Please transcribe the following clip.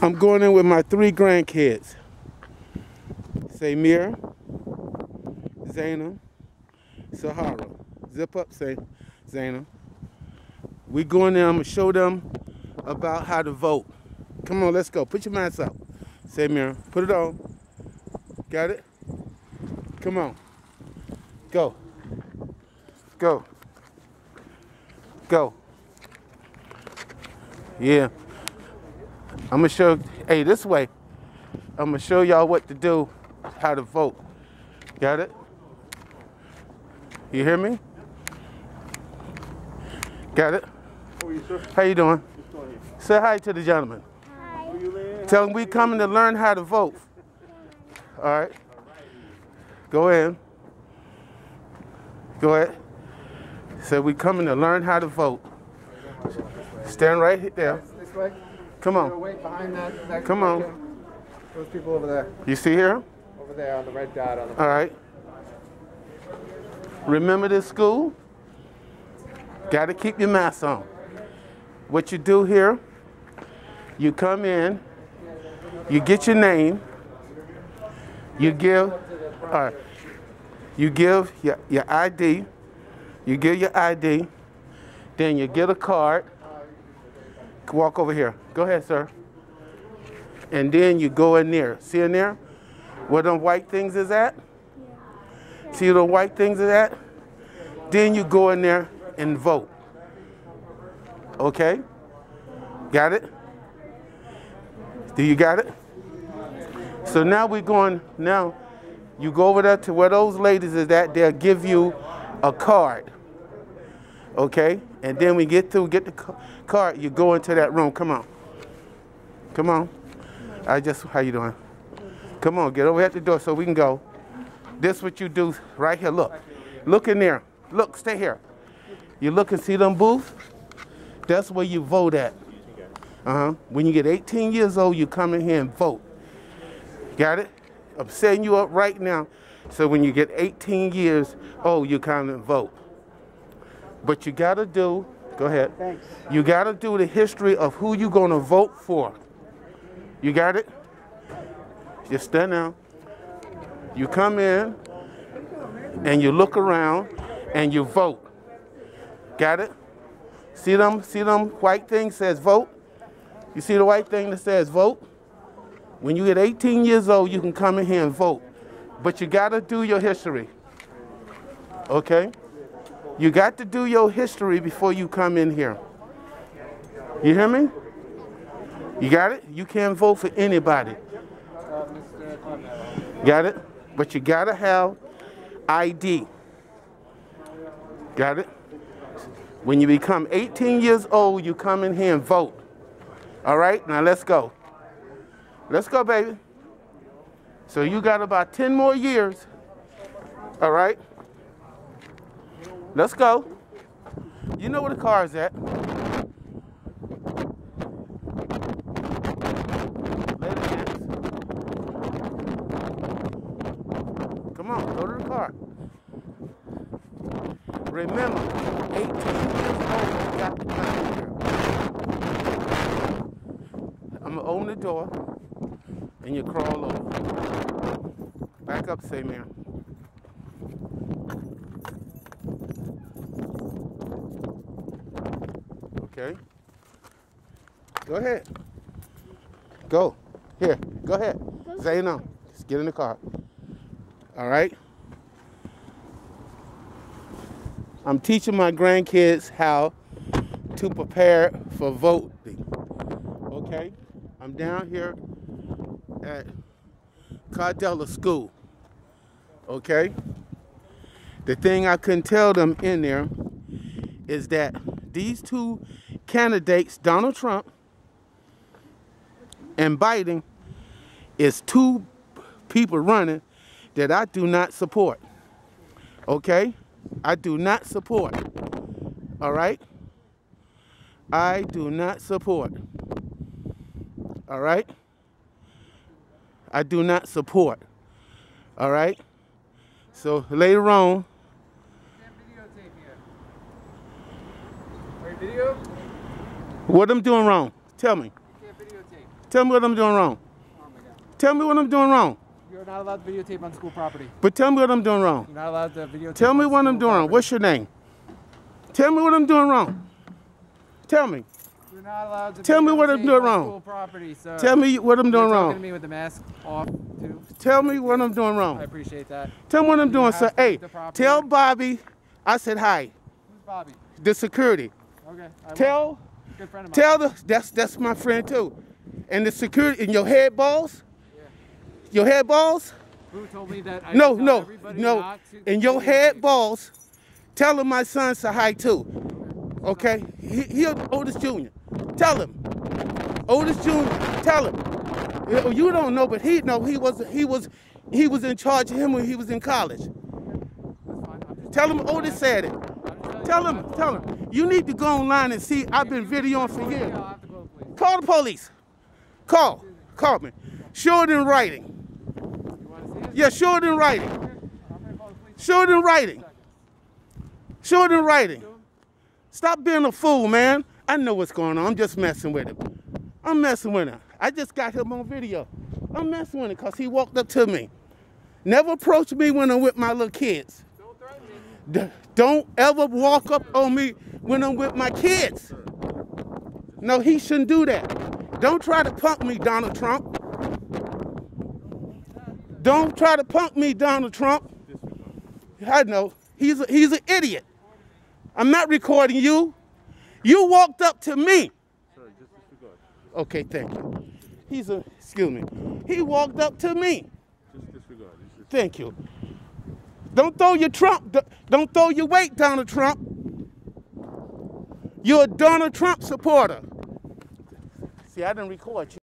I'm going in with my three grandkids. Say Mir, Zaina, Sahara. Zip up, say Zaina. We going in, I'm gonna show them about how to vote. Come on, let's go. Put your mask up. Say Mir, put it on. Got it? Come on. Go. Go. Go. Yeah. I'm gonna show, hey, this way. I'm gonna show y'all what to do, how to vote. Got it? You hear me? Got it? How you doing? Say hi to the gentleman. Hi. Tell him we coming to learn how to vote. All right. Go in. Go ahead. Say we coming to learn how to vote. Stand right there. This way. Come on. wait behind that. that Come on. Those people over there. You see here? Over there on the red dot on the. All right. Remember this school? Got to keep your mask on. What you do here, you come in, you get your name, you give, all right, you give your, your ID, you give your ID, then you get a card. Walk over here. Go ahead, sir. And then you go in there. See in there? Where them white things is at? See the white things is at? Then you go in there and vote. Okay? Got it? Do you got it? So now we're going, now you go over there to where those ladies is at, they'll give you a card. Okay? And then we get through, get the card, you go into that room. Come on. Come on. I just, how you doing? Come on, get over at the door so we can go. This what you do right here. Look. Look in there. Look, stay here. You look and see them booths? That's where you vote at. Uh-huh. When you get 18 years old, you come in here and vote. Got it? I'm setting you up right now. So when you get 18 years old, you come and vote. But you gotta do, go ahead. Thanks. You gotta do the history of who you gonna vote for. You got it? You stand down. You come in and you look around and you vote. Got it? See them? See them white thing says vote? You see the white thing that says vote? When you get 18 years old, you can come in here and vote. But you gotta do your history. Okay? You got to do your history before you come in here. You hear me? You got it? You can't vote for anybody. Got it? But you gotta have ID. Got it? When you become 18 years old, you come in here and vote. All right? Now let's go. Let's go, baby. So you got about 10 more years. All right? Let's go. You know where the car is at. On, go to the car. Remember, 18 years old, you got come in here. I'm gonna open the door and you crawl over. Back up, say man. Okay. Go ahead. Go. Here, go ahead. Say no. Just get in the car. All right? I'm teaching my grandkids how to prepare for voting. Okay? I'm down here at Cordello School. Okay? The thing I couldn't tell them in there is that these two candidates, Donald Trump and Biden, is two people running that I do not support. Okay? I do not support. All right? I do not support. All right? I do not support. All right? So later on, Can't videotape here. Are you video? what I'm doing wrong? Tell me. You can't videotape. Tell me what I'm doing wrong. Oh. Tell me what I'm doing wrong. You're not allowed to videotape on school property. But tell me what I'm doing wrong. You're not allowed to videotape. Tell me what I'm doing wrong. What's your name? Tell me what I'm doing wrong. Tell me. You're not allowed to Tell me what I'm doing wrong. School property, sir. Tell me what I'm You're doing talking to wrong. me with the mask off too. Tell me what I'm doing wrong. I appreciate that. Tell me what I'm You doing, sir. Hey, property. tell Bobby I said hi. Who's Bobby? The security. Okay. I. Tell Good friend of mine. tell the that's that's my friend too. And the security in your head balls? Your head balls? Who told me that? I No, no, no. In your head balls, tell him my son said hi too. Okay? He, he Otis Jr. Tell him. Otis Jr. Tell him. You don't know, but he know he was he was he was in charge of him when he was in college. That's fine. I'm just Tell him Otis said it. I'm just telling Tell him, tell him. You need to go online and see. I've been videoing for years. I'll have to go, please. Call the police. Call. Call me. Show it in writing. You want to see it? Yeah, show it in writing. Show it in writing. Show it in writing. Stop being a fool, man. I know what's going on. I'm just messing with him. I'm messing with him. I just got him on video. I'm messing with him because he walked up to me. Never approach me when I'm with my little kids. Don't don't ever walk up on me when I'm with my kids. No, he shouldn't do that. Don't try to punk me, Donald Trump. Don't try to punk me, Donald Trump. I know. He's a, he's an idiot. I'm not recording you. You walked up to me. Okay, thank you. He's a, excuse me. He walked up to me. Thank you. Don't throw your Trump. Don't throw your weight, Donald Trump. You're a Donald Trump supporter. See, I didn't record you.